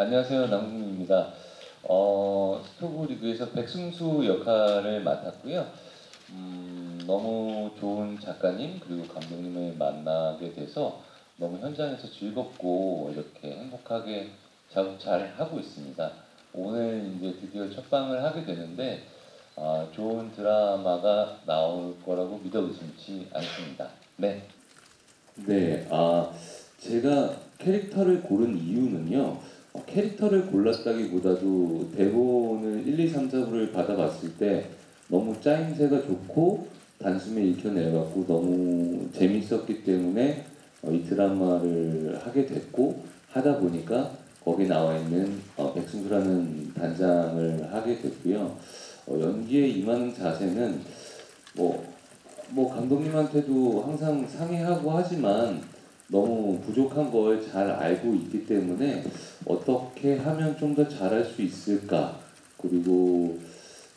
안녕하세요. 남궁입니다. 어, 스토브 리그에서 백승수 역할을 맡았고요. 음, 너무 좋은 작가님 그리고 감독님을 만나게 돼서 너무 현장에서 즐겁고 이렇게 행복하게 작업 잘 하고 있습니다. 오늘 이제 드디어 첫 방을 하게 되는데 아, 좋은 드라마가 나올 거라고 믿어 의심치 않습니다. 네. 네, 아 제가 캐릭터를 고른 이유는요. 어, 캐릭터를 골랐다기보다도 대본을 1, 2, 3, 4부를 받아봤을 때 너무 짜임새가 좋고 단숨에 익혀내갖고 너무 재밌었기 때문에 어, 이 드라마를 하게 됐고 하다 보니까 거기 나와 있는 어, 백승수라는 단장을 하게 됐고요. 어, 연기에 임하는 자세는 뭐, 뭐 감독님한테도 항상 상의하고 하지만 너무 부족한 걸 잘 알고 있기 때문에 어떻게 하면 좀 더 잘할 수 있을까 그리고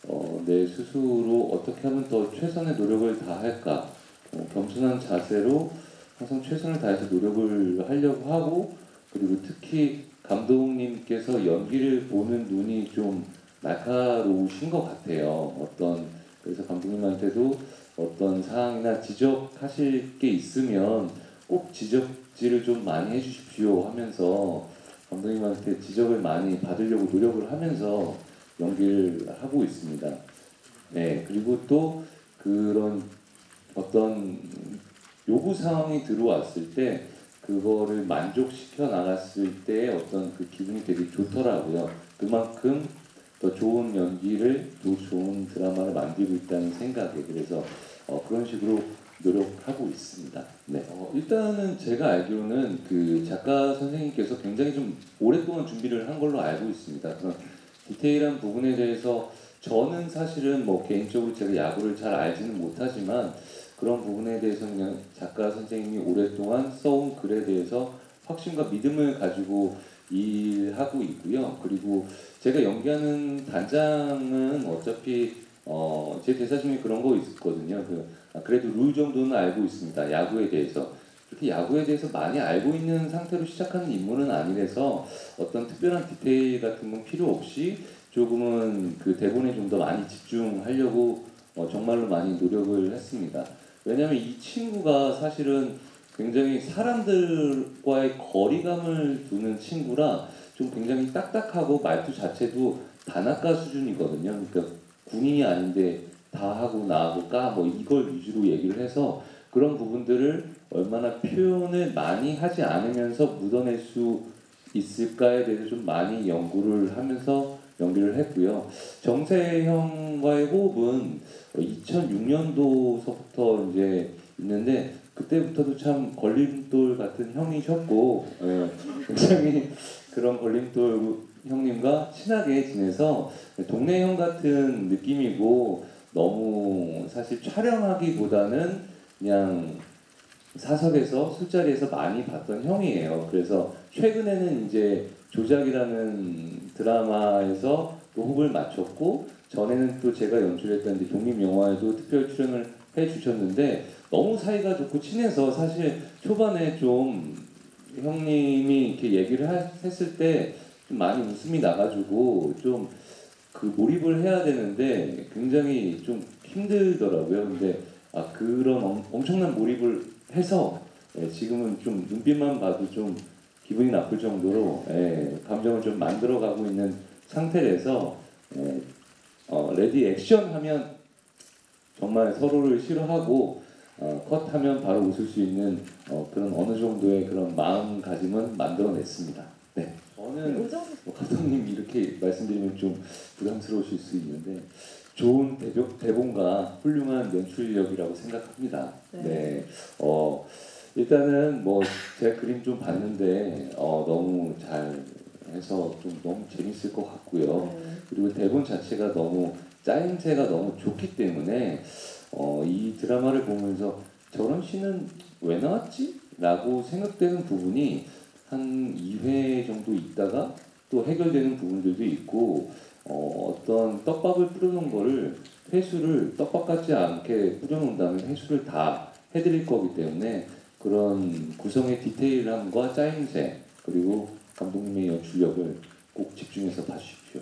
어, 내 스스로 어떻게 하면 더 최선의 노력을 다할까 어, 겸손한 자세로 항상 최선을 다해서 노력을 하려고 하고 그리고 특히 감독님께서 연기를 보는 눈이 좀 날카로우신 것 같아요. 어떤 그래서 감독님한테도 어떤 사항이나 지적하실 게 있으면 꼭 지적질을 좀 많이 해주십시오 하면서 감독님한테 지적을 많이 받으려고 노력을 하면서 연기를 하고 있습니다. 네, 그리고 또 그런 어떤 요구 사항이 들어왔을 때 그거를 만족시켜 나갔을 때 어떤 그 기분이 되게 좋더라고요. 그만큼 더 좋은 연기를 더 좋은 드라마를 만들고 있다는 생각에 그래서 어, 그런 식으로 노력하고 있습니다. 네. 어, 일단은 제가 알기로는 그 작가 선생님께서 굉장히 좀 오랫동안 준비를 한 걸로 알고 있습니다. 그런 디테일한 부분에 대해서 저는 사실은 뭐 개인적으로 제가 야구를 잘 알지는 못하지만 그런 부분에 대해서 그냥 작가 선생님이 오랫동안 써온 글에 대해서 확신과 믿음을 가지고 일하고 있고요. 그리고 제가 연기하는 단장은 어차피 어, 제 대사 중에 그런 거 있거든요. 그, 아, 그래도 룰 정도는 알고 있습니다. 야구에 대해서. 그렇게 야구에 대해서 많이 알고 있는 상태로 시작하는 인물은 아니라서 어떤 특별한 디테일 같은 건 필요 없이 조금은 그 대본에 좀 더 많이 집중하려고 어, 정말로 많이 노력을 했습니다. 왜냐하면 이 친구가 사실은 굉장히 사람들과의 거리감을 두는 친구라 좀 굉장히 딱딱하고 말투 자체도 단아까 수준이거든요. 그러니까 군인이 아닌데 다 하고 나하고 까 뭐 이걸 위주로 얘기를 해서 그런 부분들을 얼마나 표현을 많이 하지 않으면서 묻어낼 수 있을까에 대해서 좀 많이 연구를 하면서 연기를 했고요. 정세형과의 호흡은 2006년도서부터 이제 있는데 그때부터도 참 걸림돌 같은 형이셨고 예, 굉장히 그런 걸림돌 형님과 친하게 지내서 동네 형 같은 느낌이고 너무 사실 촬영하기보다는 그냥 사석에서 술자리에서 많이 봤던 형이에요. 그래서 최근에는 이제 조작이라는 드라마에서 또 호흡을 맞췄고 전에는 또 제가 연출했던 독립 영화에도 특별 출연을 해주셨는데 너무 사이가 좋고 친해서 사실 초반에 좀 형님이 이렇게 얘기를 하, 했을 때 좀 많이 웃음이 나가지고 좀 그 몰입을 해야 되는데 굉장히 좀 힘들더라고요. 근데 아 그런 엄, 엄청난 몰입을 해서 예, 지금은 좀 눈빛만 봐도 좀 기분이 나쁠 정도로 예, 감정을 좀 만들어가고 있는 상태라서 예, 어, ready action 하면 정말 서로를 싫어하고 어, 컷하면 바로 웃을 수 있는 어, 그런 어느 정도의 그런 마음가짐은 만들어냈습니다. 네. 저는 뭐 감독님 이렇게 말씀드리면 좀 부담스러우실 수 있는데 좋은 대벽, 대본과 훌륭한 연출력이라고 생각합니다. 네. 네. 어, 일단은 뭐 제가 그림 좀 봤는데 어, 너무 잘 해서 좀 너무 재밌을 것 같고요. 네. 그리고 대본 자체가 너무 짜임새가 너무 좋기 때문에 어, 이 드라마를 보면서 저런 씬은 왜 나왔지? 라고 생각되는 부분이 한 2회 정도 있다가 또 해결되는 부분들도 있고 어, 어떤 떡밥을 뿌려놓은 거를 회수를 떡밥 같지 않게 뿌려놓는다면 회수를 다 해드릴 거기 때문에 그런 구성의 디테일함과 짜임새 그리고 감독님의 연출력을 꼭 집중해서 봐주십시오.